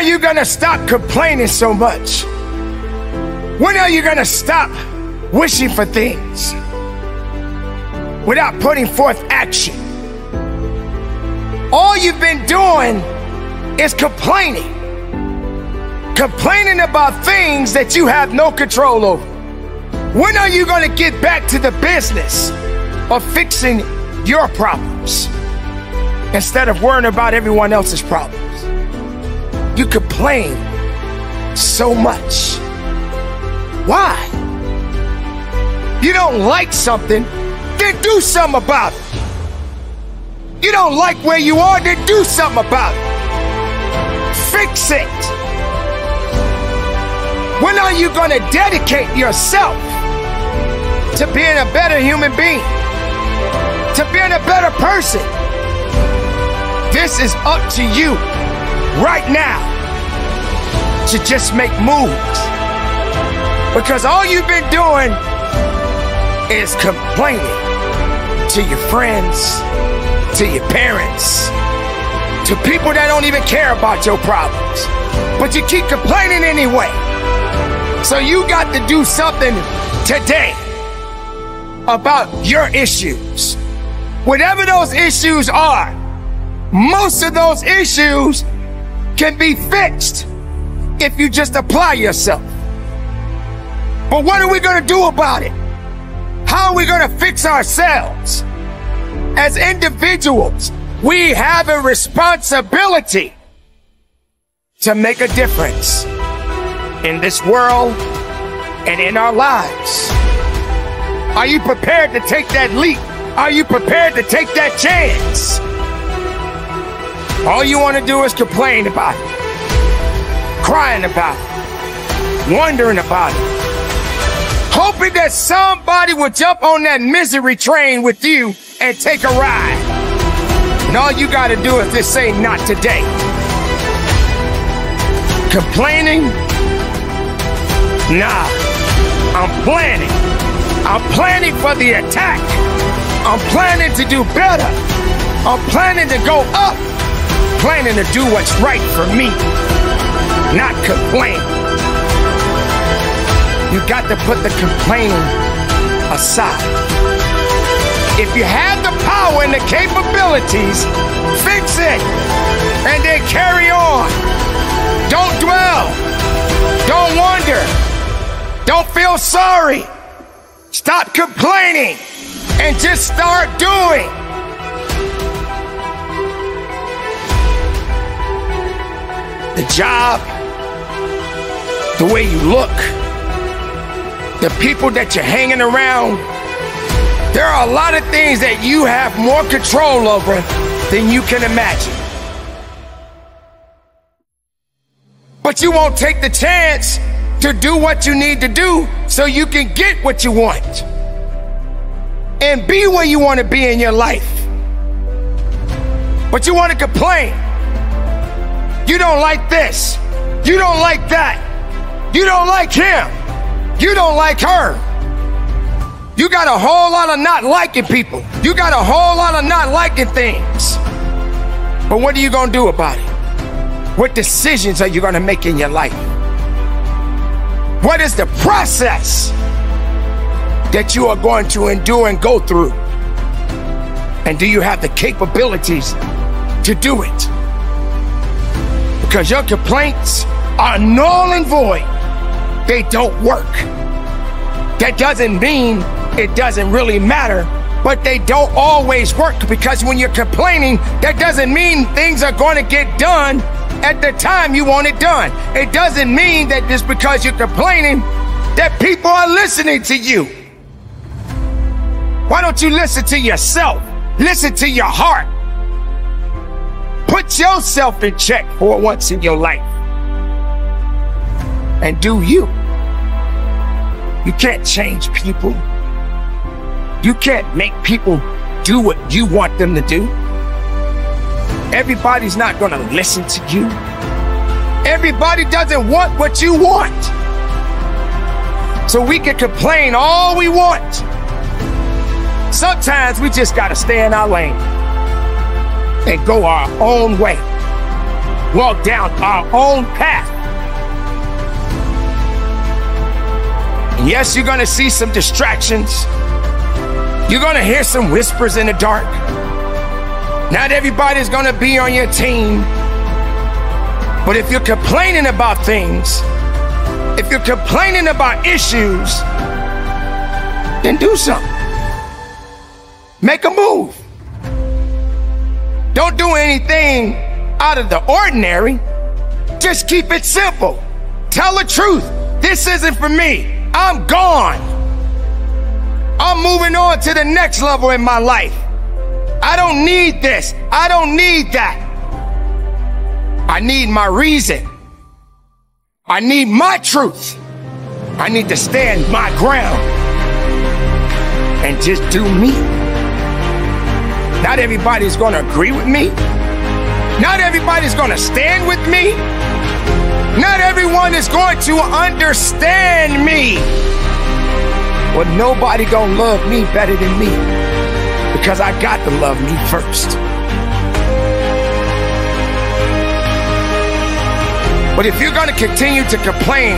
are you gonna stop complaining so much? When are you gonna stop wishing for things without putting forth action? All you've been doing is complaining. Complaining about things that you have no control over. When are you going to get back to the business of fixing your problems instead of worrying about everyone else's problems? You complain so much. Why? You don't like something, then do something about it. You don't like where you are, then do something about it. Fix it. When are you going to dedicate yourself to being a better human being? To being a better person? This is up to you right now to just make moves. Because all you've been doing is complaining to your friends, to your parents, to people that don't even care about your problems. But you keep complaining anyway. So you got to do something today about your issues. Whatever those issues are, most of those issues can be fixed if you just apply yourself. But what are we going to do about it? How are we going to fix ourselves? As individuals, we have a responsibility to make a difference in this world and in our lives. Are you prepared to take that leap? Are you prepared to take that chance? All you want to do is complain about it, crying about it, wondering about it, hoping that somebody will jump on that misery train with you and take a ride. And all you got to do is just say, not today. Complaining? Nah, I'm planning. I'm planning for the attack. I'm planning to do better. I'm planning to go up. Planning to do what's right for me, not complain. You got to put the complaining aside. If you have the power and the capabilities, fix it and then carry on. Don't dwell. Don't wonder. Don't feel sorry. Stop complaining and just start doing. The job, the way you look, the people that you're hanging around. There are a lot of things that you have more control over than you can imagine. But you won't take the chance to do what you need to do so you can get what you want and be where you want to be in your life. But you want to complain. You don't like this. You don't like that. You don't like him. You don't like her. You got a whole lot of not liking people. You got a whole lot of not liking things. But what are you going to do about it? What decisions are you going to make in your life? What is the process that you are going to endure and go through? And do you have the capabilities to do it? Because your complaints are null and void. They don't work. That doesn't mean it doesn't really matter, but they don't always work because when you're complaining, that doesn't mean things are going to get done at the time you want it done. It doesn't mean that just because you're complaining that people are listening to you. Why don't you listen to yourself? Listen to your heart. Put yourself in check for once in your life. And do you. You can't change people. You can't make people do what you want them to do. Everybody's not going to listen to you. Everybody doesn't want what you want. So we can complain all we want. Sometimes we just got to stay in our lane and go our own way. walk down our own path. Yes, you're gonna see some distractions. You're gonna hear some whispers in the dark. Not everybody's gonna be on your team. But if you're complaining about things, if you're complaining about issues, then do something. Make a move. Don't do anything out of the ordinary. Just keep it simple. Tell the truth. This isn't for me. I'm gone. I'm moving on to the next level in my life. I don't need this. I don't need that. I need my reason. I need my truth. I need to stand my ground and just do me. Not everybody's going to agree with me. Not everybody's going to stand with me. Not everyone is going to understand me. But nobody to love me better than me because I got to love me first. But if you're going to continue to complain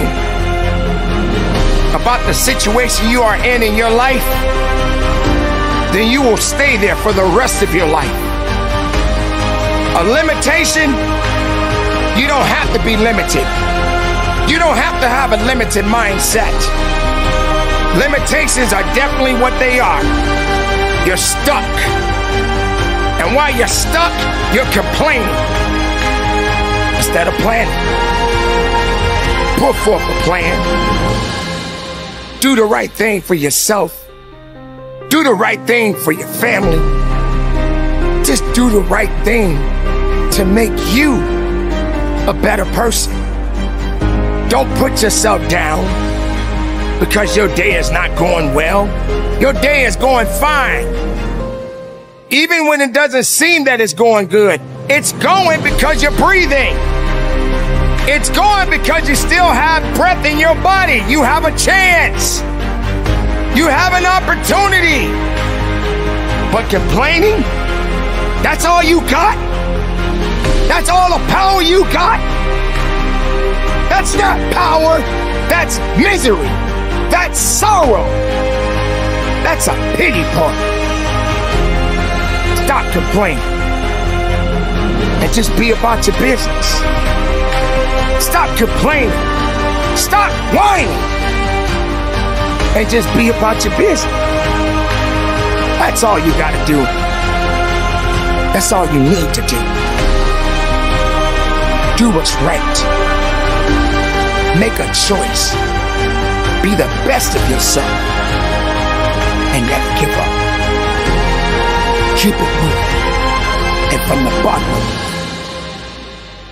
about the situation you are in in your life, then you will stay there for the rest of your life. A limitation, you don't have to be limited. You don't have to have a limited mindset. Limitations are definitely what they are. You're stuck. And while you're stuck, you're complaining instead of planning. Put forth a plan. Do the right thing for yourself. Do the right thing for your family. Just do the right thing to make you a better person. Don't put yourself down because your day is not going well. Your day is going fine. Even when it doesn't seem that it's going good, it's going because you're breathing. It's going because you still have breath in your body. You have a chance. You have an opportunity. But complaining, that's all you got? That's all the power you got? That's not power, that's misery. That's sorrow. That's a pity party. Stop complaining and just be about your business. Stop complaining. Stop whining. And just be about your business. That's all you got to do. That's all you need to do. Do what's right. Make a choice. Be the best of yourself and never give up. Keep it moving. And from the bottom,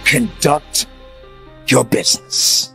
conduct your business.